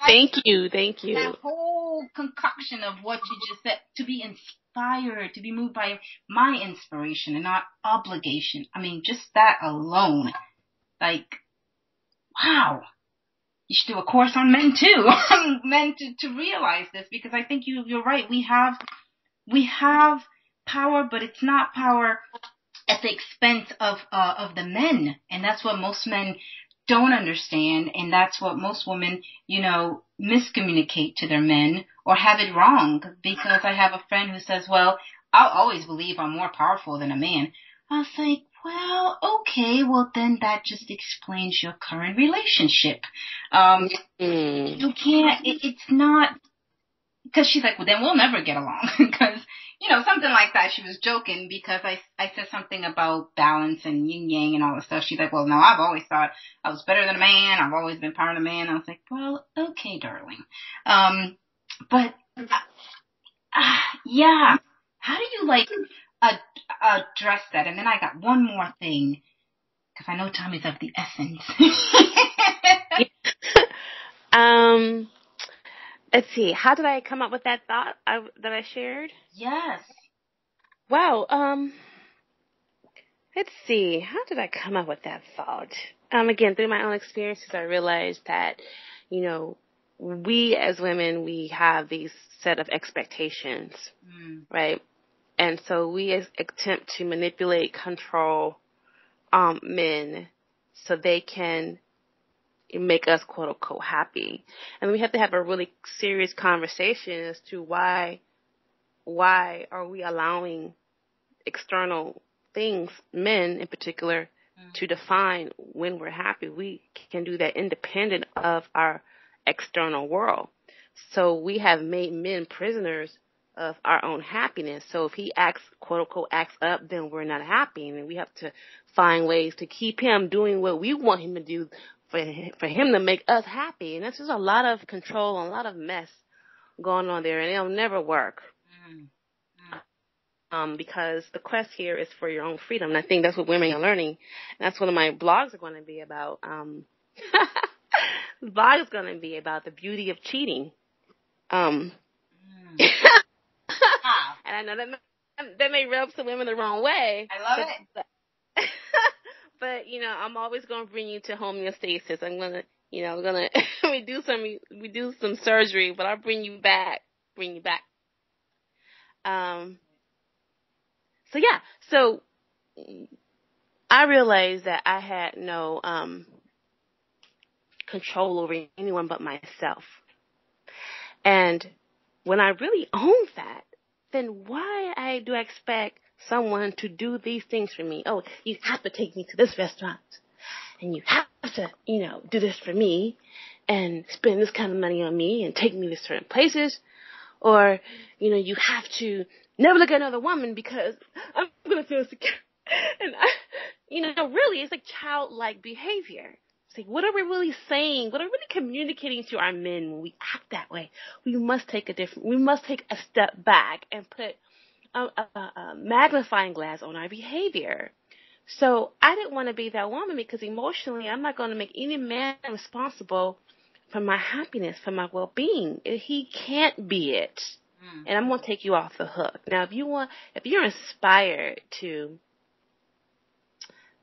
Thank you, thank you. That whole concoction of what you just said, to be inspired, to be moved by my inspiration and not obligation. I mean, just that alone. Like, wow. You should do a course on men too. men to, to realize this because I think you, you're right. We have, we have power, but it's not power at the expense of, uh, of the men. And that's what most men don't understand. And that's what most women, you know, miscommunicate to their men or have it wrong because I have a friend who says, well, I'll always believe I'm more powerful than a man. I was like, well, okay, well then that just explains your current relationship. Um, mm. you can't, it, it's not, cause she's like, well then we'll never get along. cause, you know, something like that. She was joking because I, I said something about balance and yin yang and all this stuff. She's like, well no, I've always thought I was better than a man. I've always been part of a man. I was like, well, okay, darling. Um, but, uh, uh, yeah. How do you like, ad- address that. And then I got one more thing because I know time is of the essence. um, let's see. How did I come up with that thought I, that I shared? Yes. Wow. Um, let's see. How did I come up with that thought? Um, again, through my own experiences, I realized that, you know, we as women, we have these set of expectations, mm. right? And so we attempt to manipulate, control um, men so they can make us quote unquote happy. And we have to have a really serious conversation as to why why are we allowing external things, men in particular, mm. to define when we're happy. We can do that independent of our external world. So we have made men prisoners of our own happiness. So if he acts, quote unquote, acts up, then we're not happy. And we have to find ways to keep him doing what we want him to do for, for him to make us happy. And this is a lot of control and a lot of mess going on there and it'll never work. Mm. Um, because the quest here is for your own freedom. And I think that's what women are learning. And that's what my blogs are going to be about. Um, the blog is going to be about the beauty of cheating. Um. And I know that may, that may rub some women the wrong way. I love but, it. But, but you know, I'm always going to bring you to homeostasis. I'm gonna, you know, I'm gonna we do some we do some surgery, but I'll bring you back, bring you back. Um. So yeah, so I realized that I had no um control over anyone but myself. And when I really owned that, then why I do I expect someone to do these things for me? Oh, you have to take me to this restaurant and you have to, you know, do this for me and spend this kind of money on me and take me to certain places. Or, you know, you have to never look at another woman because I'm going to feel secure. And I, you know, really, it's like childlike behavior what are we really saying? What are we really communicating to our men when we act that way? We must take a different, we must take a step back and put a, a, a magnifying glass on our behavior. So I didn't want to be that woman because emotionally I'm not going to make any man responsible for my happiness, for my well-being. He can't be it. Mm. And I'm going to take you off the hook. Now, if you want, if you're inspired to,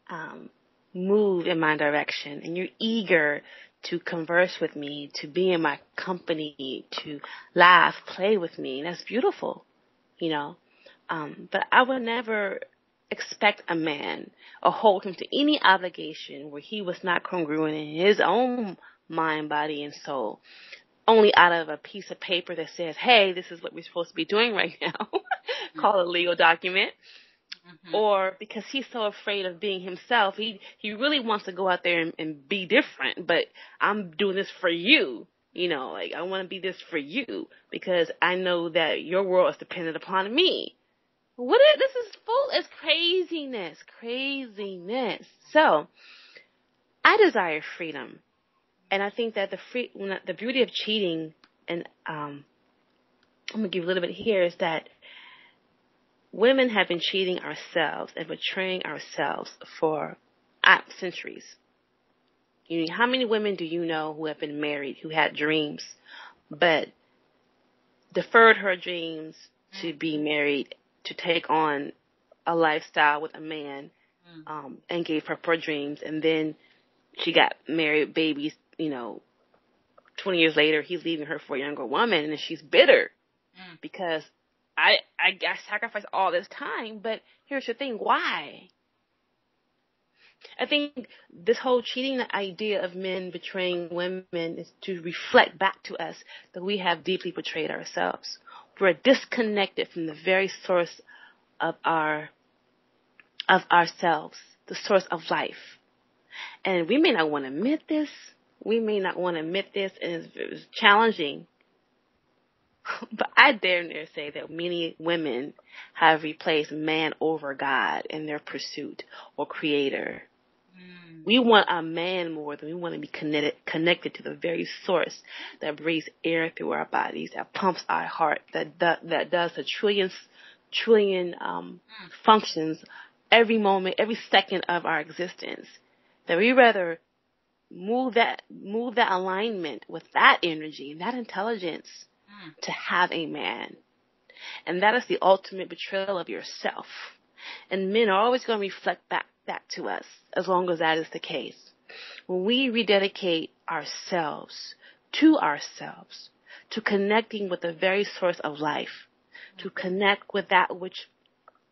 um, move in my direction and you're eager to converse with me, to be in my company, to laugh, play with me. That's beautiful, you know. Um, but I would never expect a man or hold him to any obligation where he was not congruent in his own mind, body, and soul. Only out of a piece of paper that says, hey, this is what we're supposed to be doing right now. Call a legal document mm-hmm. or because he's so afraid of being himself, he he really wants to go out there and, and be different. But I'm doing this for you. You know, like I want to be this for you because I know that your world is dependent upon me. What is this is full is craziness, craziness. So, I desire freedom, and I think that the free the beauty of cheating and um, I'm gonna give a little bit here is that women have been cheating ourselves and betraying ourselves for centuries. You know, how many women do you know who have been married who had dreams, but deferred her dreams to be married to take on a lifestyle with a man, mm. um, and gave her her dreams, and then she got married, babies, you know, 20 years later, he's leaving her for a younger woman, and she's bitter mm. because I, I I sacrificed all this time, but here's the thing, why? I think this whole cheating idea of men betraying women is to reflect back to us that we have deeply betrayed ourselves. We're disconnected from the very source of our of ourselves, the source of life. And we may not want to admit this. We may not want to admit this, and it's, it's challenging. But I dare to say that many women have replaced man over God in their pursuit or creator. Mm. We want a man more than we want to be connected, connected to the very source that breathes air through our bodies, that pumps our heart, that that, that does a trillion trillion um, mm. functions every moment, every second of our existence. That we rather move that move that alignment with that energy, that intelligence. To have a man. And that is the ultimate betrayal of yourself. And men are always going to reflect back that to us as long as that is the case. When we rededicate ourselves to ourselves, to connecting with the very source of life, to connect with that which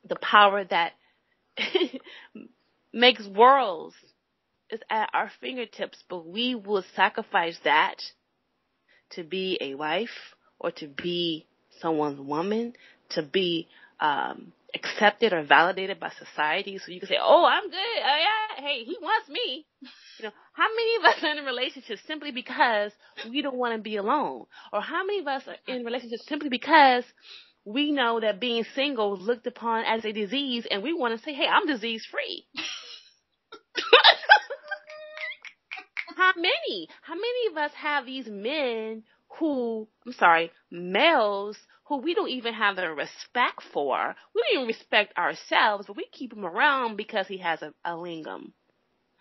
the power that makes worlds is at our fingertips, but we will sacrifice that to be a wife or to be someone's woman, to be um, accepted or validated by society. So you can say, "Oh, I'm good. Oh yeah, hey, he wants me." You know, how many of us are in a relationship simply because we don't want to be alone, or how many of us are in relationships simply because we know that being single is looked upon as a disease and we want to say, hey, I'm disease free. how many? How many of us have these men who, I'm sorry, males who we don't even have the respect for? We don't even respect ourselves, but we keep him around because he has a, a lingam.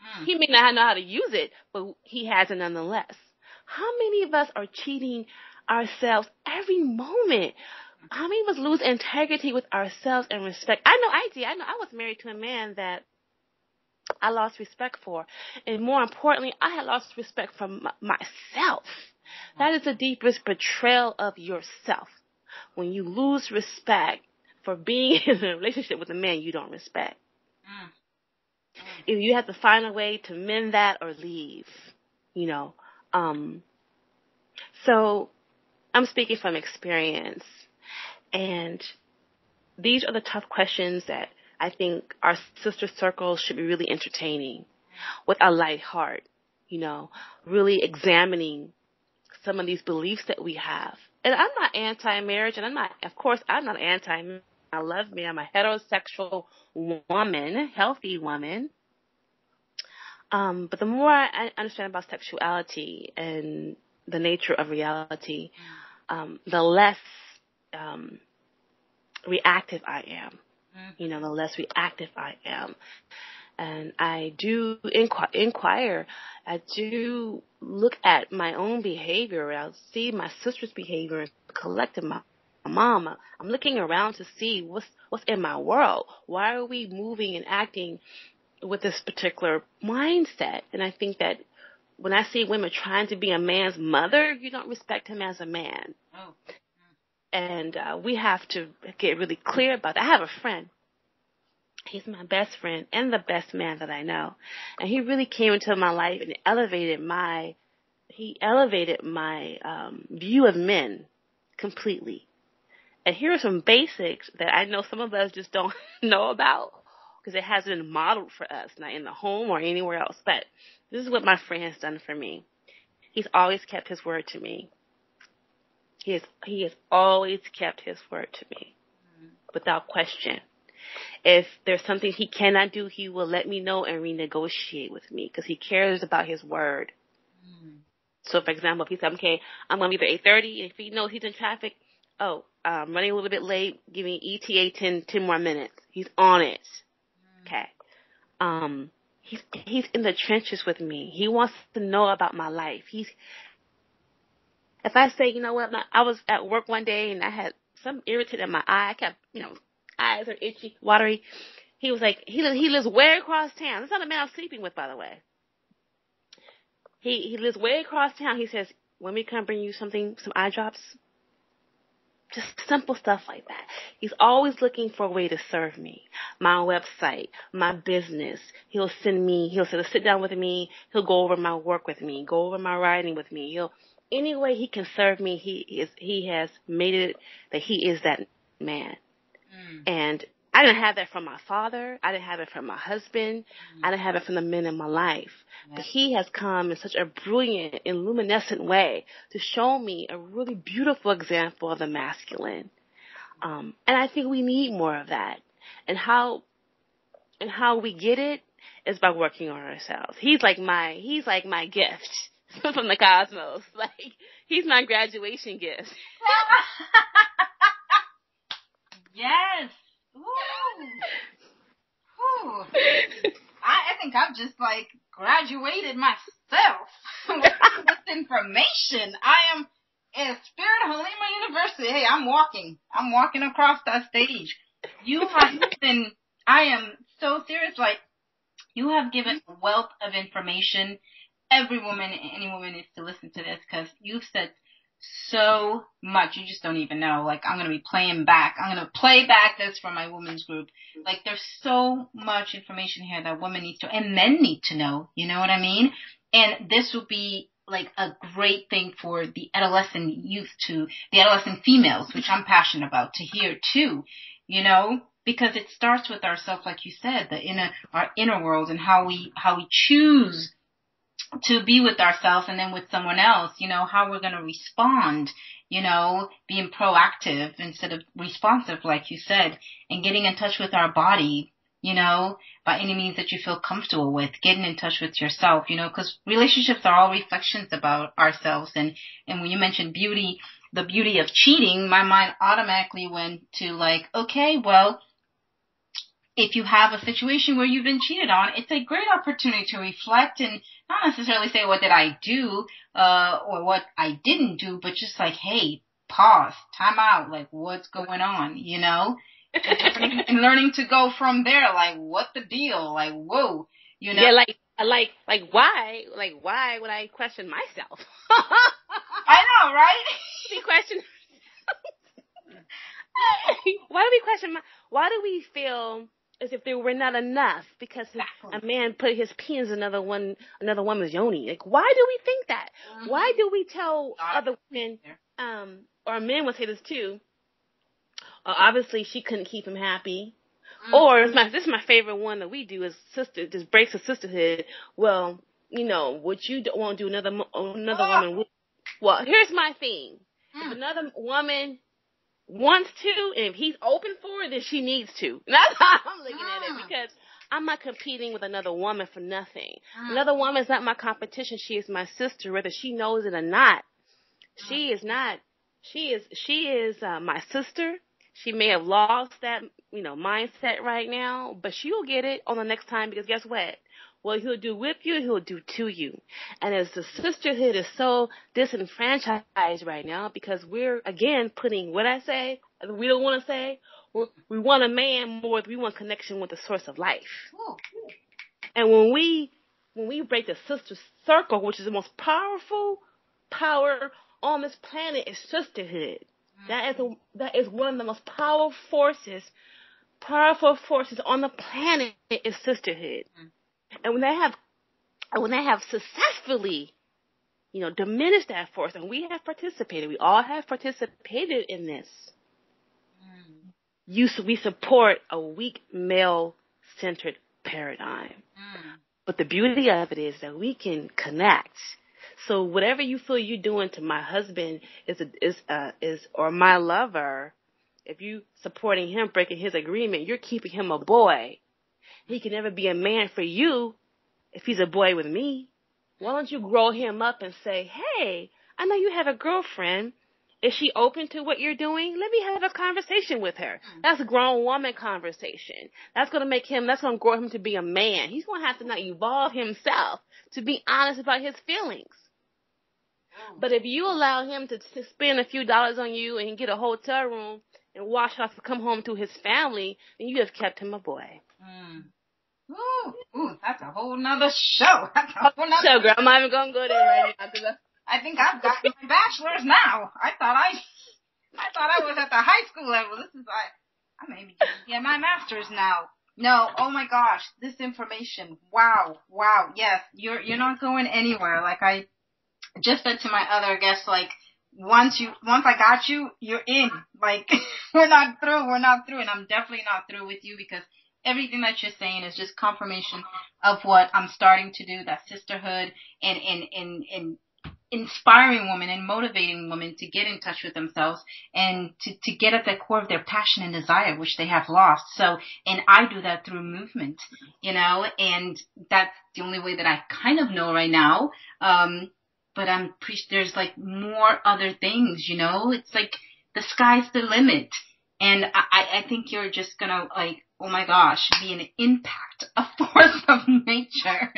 Mm. He may not know how to use it, but he has it nonetheless. How many of us are cheating ourselves every moment? how many of us lose integrity with ourselves and respect? I know I did. I know I was married to a man that I lost respect for. And more importantly, I had lost respect for m- myself. That is the deepest betrayal of yourself. When you lose respect for being in a relationship with a man you don't respect. Mm. If you have to find a way to mend that or leave, you know. Um, so I'm speaking from experience. And these are the tough questions that I think our sister circles should be really entertaining with a light heart, you know, really examining some of these beliefs that we have. And I'm not anti-marriage and I'm not, of course, I'm not anti I love me. I'm a heterosexual woman, healthy woman. Um, but the more I understand about sexuality and the nature of reality, um, the less um, reactive I am. Mm-hmm. You know, the less reactive I am. And I do inquire, inquire, I do look at my own behavior. I'll see my sister's behavior and collective my mom. I'm looking around to see what's what's in my world. Why are we moving and acting with this particular mindset? And I think that when I see women trying to be a man's mother, you don't respect him as a man. Oh and uh, we have to get really clear about that. I have a friend. He's my best friend and the best man that I know, and he really came into my life and elevated my he elevated my um, view of men completely. And here are some basics that I know some of us just don't know about because it hasn't been modeled for us, not in the home or anywhere else. But this is what my friend has done for me. He's always kept his word to me. He has, he has always kept his word to me mm-hmm. without question. If there's something he cannot do, he will let me know and renegotiate with me because he cares about his word. Mm-hmm. So for example, if he said, okay, I'm going to be there 8.30, and if he knows he's in traffic, oh, I'm running a little bit late, give me ETA 10, 10 more minutes. He's on it. Mm. Okay. Um, he's, he's in the trenches with me. He wants to know about my life. He's, if I say, you know what, I was at work one day and I had some irritant in my eye, I kept, you know, eyes are itchy, watery. He was like, he, lives he lives way across town. That's not the man I'm sleeping with, by the way. He, he lives way across town. He says, when we come bring you something, some eye drops, just simple stuff like that. He's always looking for a way to serve me. My website, my business. He'll send me, he'll sit down with me, he'll go over my work with me, go over my writing with me. He'll, any way he can serve me, he is, he has made it that he is that man. Mm. And I didn't have that from my father. I didn't have it from my husband. Mm-hmm. I didn't have it from the men in my life. But he has come in such a brilliant and luminescent way to show me a really beautiful example of the masculine. Um, and I think we need more of that. And how, and how we get it is by working on ourselves. He's like my, he's like my gift from the cosmos. Like, he's my graduation gift. yes. Ooh. I, I think I've just like graduated myself with this information. I am at Spirit Halima University. Hey, I'm walking. I'm walking across that stage. You have been, I am so serious, like, you have given a wealth of information. Every woman, any woman needs to listen to this because you've said so much. You just don't even know. Like I'm gonna be playing back. I'm gonna play back this for my women's group. Like there's so much information here that women need to and men need to know. You know what I mean? And this will be like a great thing for the adolescent youth to the adolescent females, which I'm passionate about to hear too. You know, because it starts with ourselves, like you said, the inner our inner world and how we how we choose to be with ourselves and then with someone else, you know, how we're going to respond, you know, being proactive instead of responsive, like you said, and getting in touch with our body, you know, by any means that you feel comfortable with, getting in touch with yourself, you know, because relationships are all reflections about ourselves. And, and when you mentioned beauty, the beauty of cheating, my mind automatically went to like, okay, well, if you have a situation where you've been cheated on, it's a great opportunity to reflect and not necessarily say what did I do, uh, or what I didn't do, but just like, hey, pause, time out, like what's going on, you know? and learning to go from there, like what the deal, like whoa, you know? Yeah, like like like why like why would I question myself? I know, right? we question. why do we question? My, why do we feel as if there were not enough because exactly. a man put his penis in another one another woman's yoni. Like why do we think that? Mm-hmm. Why do we tell other women um or men would say this too? Uh, obviously she couldn't keep him happy. Mm-hmm. Or my, this is my favorite one that we do is sister just breaks of sisterhood. Well, you know, what you don't want to do another another oh. woman. Well, here's my thing. Mm. If another woman wants to, and if he's open for it, then she needs to. That's how I'm looking at it mm. because I'm not competing with another woman for nothing. Mm. Another woman is not my competition. She is my sister, whether she knows it or not. She is not. She is. She is uh, my sister. She may have lost that, you know, mindset right now, but she'll get it on the next time because guess what? What he'll do with you, he'll do to you. And as the sisterhood is so disenfranchised right now because we're again putting what I say, we don't want to say, we want a man more we want connection with the source of life. Oh, and when we when we break the sister circle, which is the most powerful power on this planet, is sisterhood. That is a, that is one of the most powerful forces, powerful forces on the planet is sisterhood. And when they have, when they have successfully, you know, diminished that force, and we have participated, we all have participated in this. Mm. You, we support a weak male-centered paradigm. Mm. But the beauty of it is that we can connect. So whatever you feel you're doing to my husband is a, is uh is or my lover, if you supporting him breaking his agreement, you're keeping him a boy. He can never be a man for you if he's a boy with me. Why don't you grow him up and say, hey, I know you have a girlfriend. Is she open to what you're doing? Let me have a conversation with her. Mm. That's a grown woman conversation. That's going to make him, that's going to grow him to be a man. He's going to have to now evolve himself to be honest about his feelings. But if you allow him to, spend a few dollars on you and get a hotel room and wash off to come home to his family, then you have kept him a boy. Mm. Ooh, ooh, that's a whole nother show. That's a whole nother show, girl. I'm not even gonna go there right now. Cause I think I've got my bachelor's now. I thought I, I thought I was at the high school level. This is like, I maybe get my master's now. No, oh my gosh, this information. Wow, wow. Yes, you're you're not going anywhere. Like I just said to my other guests, like once you once I got you, you're in. Like we're not through, we're not through, and I'm definitely not through with you because everything that you're saying is just confirmation of what I'm starting to do. That sisterhood and and and and inspiring women and motivating women to get in touch with themselves and to, to get at the core of their passion and desire, which they have lost. So, and I do that through movement, you know, and that's the only way that I kind of know right now. Um, but I'm pre- there's like more other things, you know, it's like the sky's the limit. And I, I think you're just gonna like, oh my gosh, be an impact, a force of nature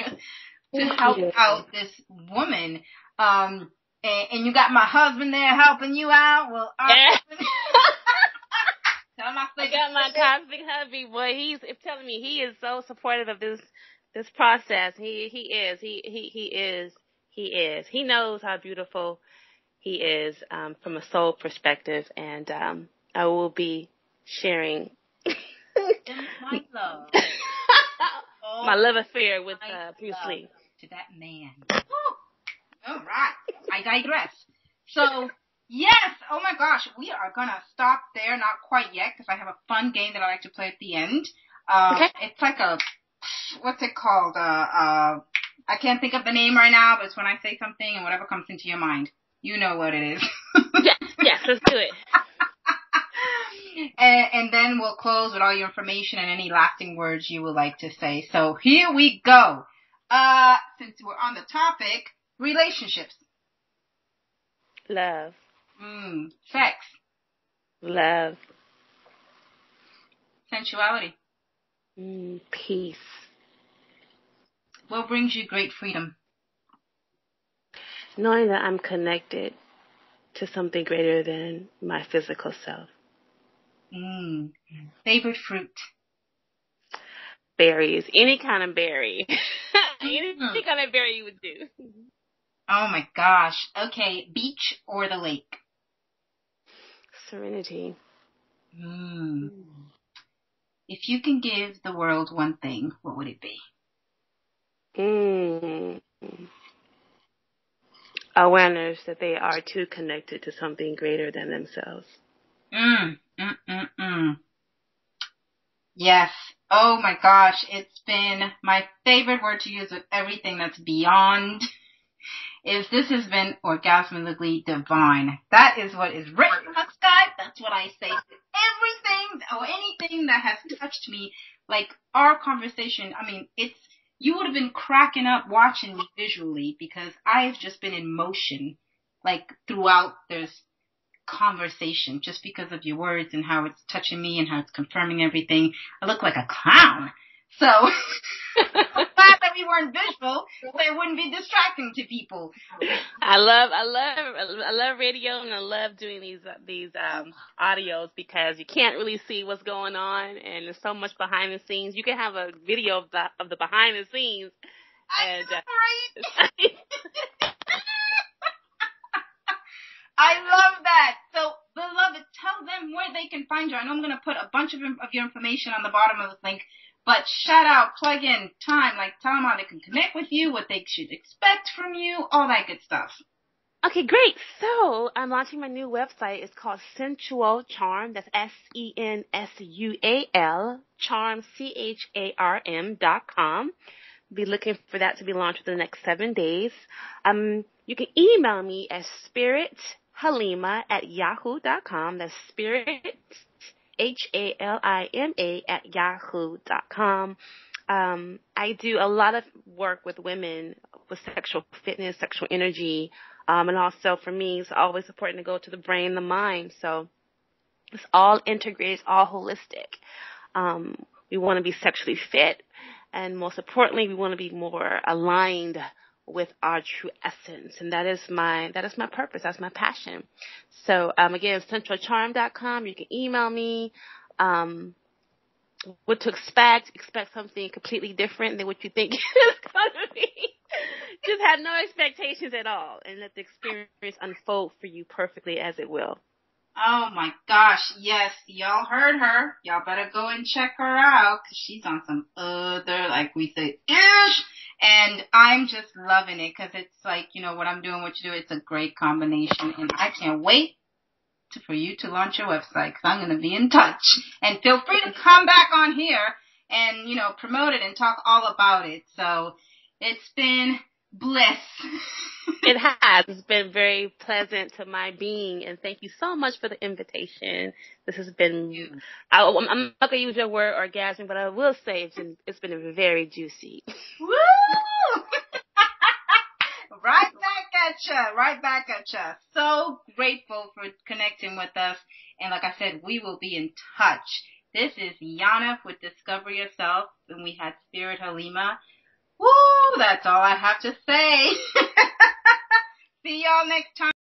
to help out this woman. Um, and, and, you got my husband there helping you out. Well, yeah. I got my cosmic hubby. Boy, he's telling me he is so supportive of this this process. He he is. He he he is. He is. He knows how beautiful he is um, from a soul perspective, and um, I will be sharing my love, my love affair with uh, Bruce Lee to that man. All right, I digress. So yes, oh my gosh, we are gonna stop there. Not quite yet because I have a fun game that I like to play at the end. Uh, okay. It's like a what's it called? Uh, uh, I can't think of the name right now, but it's when I say something and whatever comes into your mind. You know what it is. yes, yes, let's do it. and, and then we'll close with all your information and any lasting words you would like to say. So here we go. Uh, since we're on the topic, relationships. Love. Mm, sex. Love. Sensuality. Mm, peace. What brings you great freedom? Knowing that I'm connected to something greater than my physical self. Mm. Favorite fruit? Berries. Any kind of berry. Any mm. kind of berry you would do. Oh my gosh. Okay, beach or the lake? Serenity. Mm. If you can give the world one thing, what would it be? Mm. Awareness that they are too connected to something greater than themselves. Mm, mm, mm, mm. Yes. Oh my gosh, it's been my favorite word to use with everything that's beyond is this has been orgasmically divine. That is what is written on the sky. That's what I say everything or anything that has touched me. Like our conversation, I mean, it's you would have been cracking up watching me visually because I've just been in motion like throughout this conversation just because of your words and how it's touching me and how it's confirming everything. I look like a clown. So I'm glad that we weren't visual so it wouldn't be distracting to people. I love, I love, I love radio and I love doing these, these, um, audios because you can't really see what's going on and there's so much behind the scenes. You can have a video of the, of the behind the scenes. And, uh. I love that. So, beloved, tell them where they can find you. I know I'm going to put a bunch of, of your information on the bottom of the link but shout out, plug in, time, like tell them how they can connect with you, what they should expect from you, all that good stuff. Okay, great. So I'm launching my new website. It's called Sensual Charm. That's S-E-N-S-U-A-L, charm, C-H-A-R-M dot com. Be looking for that to be launched within the next seven days. Um, you can email me at spirithalima at yahoo dot com. That's spirit H A L I M A at yahoo.com. Um, I do a lot of work with women with sexual fitness, sexual energy, um, and also for me, it's always important to go to the brain, the mind. So it's all integrated, it's all holistic. Um, we want to be sexually fit, and most importantly, we want to be more aligned with our true essence, and that is my that is my purpose. That's my passion. So um, again, sensualcharm.com. You can email me. Um, what to expect? Expect something completely different than what you think it's gonna be. Just have no expectations at all, and let the experience unfold for you perfectly as it will. Oh my gosh, yes, y'all heard her. Y'all better go and check her out because she's on some other, like we say, ish. And I'm just loving it because it's like, you know, what I'm doing, what you do, it's a great combination. And I can't wait to, for you to launch your website because I'm going to be in touch. And feel free to come back on here and, you know, promote it and talk all about it. So it's been bliss. it has. It's been very pleasant to my being, and thank you so much for the invitation. This has been. I, am not gonna use your word orgasm, but I will say it's been it's been very juicy. Woo! right back at you. Right back at you. So grateful for connecting with us, and like I said, we will be in touch. This is Yana with Discover Yourself, and we had Spirit Halima. Woo! That's all I have to say. See y'all next time.